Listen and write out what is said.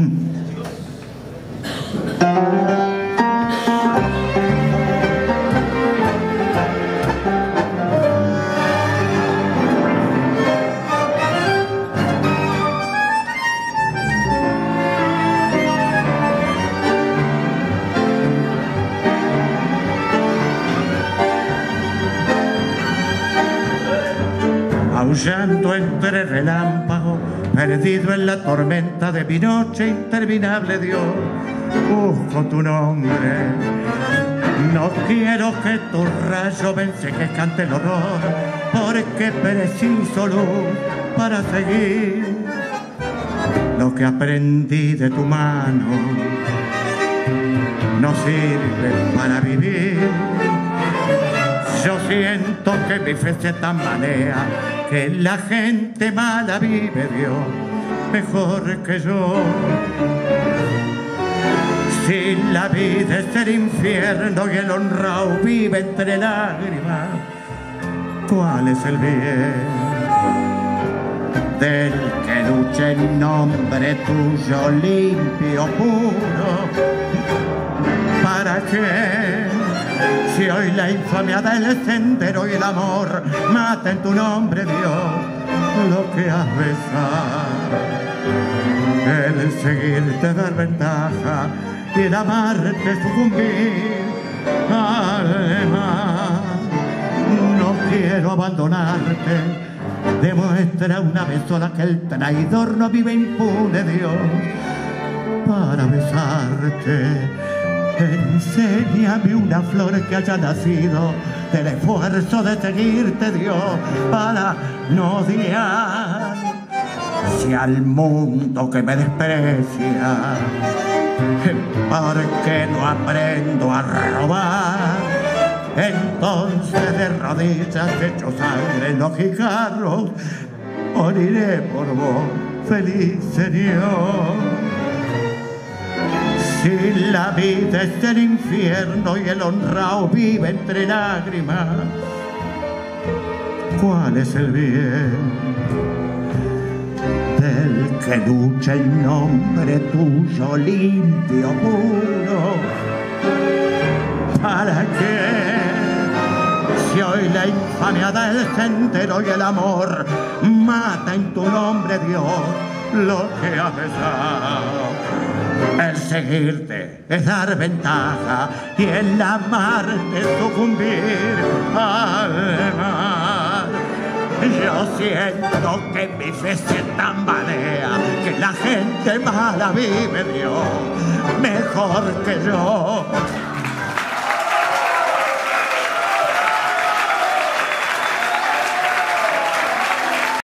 Mm. Aullando entre relámpagos, perdido en la tormenta de mi noche interminable, Dios, busco tu nombre. No quiero que tu rayo me cante el horror, porque preciso luz para seguir lo que aprendí de tu mano. No sirve para vivir. Yo siento que mi fe se tambalea que la gente mala vive Dios mejor que yo. Si la vida es el infierno y el honrado vive entre lágrimas, ¿cuál es el bien? Del que luche en nombre tuyo limpio, puro, ¿para qué? Si hoy la infamia del sendero y el amor mata en tu nombre, Dios, lo que has besado. El seguirte dar ventaja y el amarte sucumbir. Además, no quiero abandonarte. Demuestra una vez sola que el traidor no vive impune, Dios, para besarte Enséñame una flor que haya nacido del esfuerzo de seguirte, Dios, para no odiar. Si al mundo que me desprecia, porque no aprendo a robar, entonces de rodillas hecho sangre en los guijarros, moriré por vos, feliz Señor. Si la vida es el infierno y el honrado vive entre lágrimas, ¿cuál es el bien? Del que lucha en nombre tuyo limpio, puro. ¿Para qué? Si hoy la infamia del sendero y el amor mata en tu nombre, Dios, lo que ha pesado el seguirte es dar ventaja y el amarte sucumbir al mar. Yo siento que mi fe se tambalea, que la gente mala vive Dios mejor que yo.